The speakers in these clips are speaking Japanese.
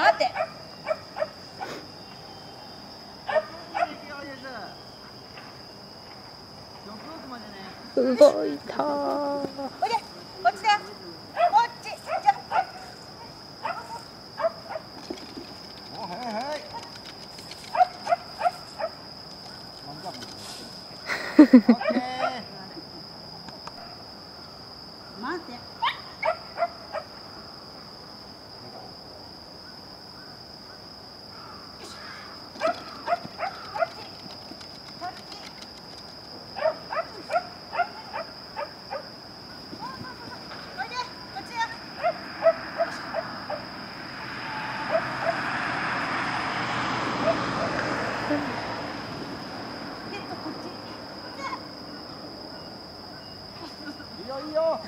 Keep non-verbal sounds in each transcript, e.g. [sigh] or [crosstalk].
待て。動いた。おいでこっちだ。こっちッよいいよ。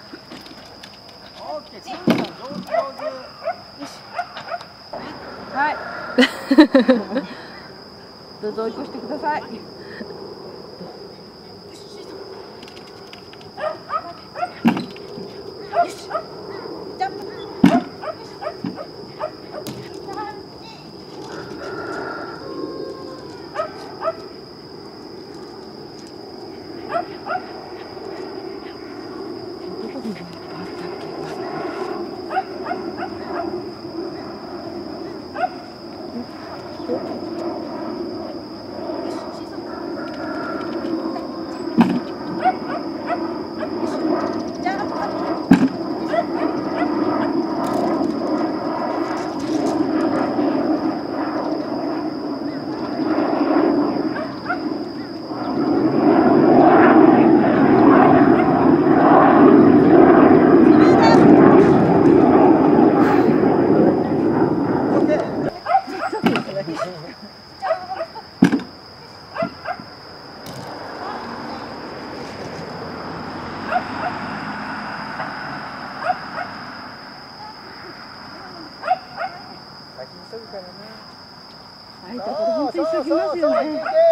オッケー上手上手はい。どうぞ追い越してください。ジャ Good. [laughs] 急ぐからね。ああいうところ本当に急ぎますよね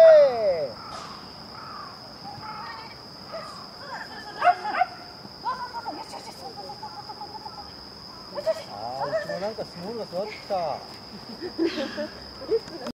なんか質問いのが座ってきた。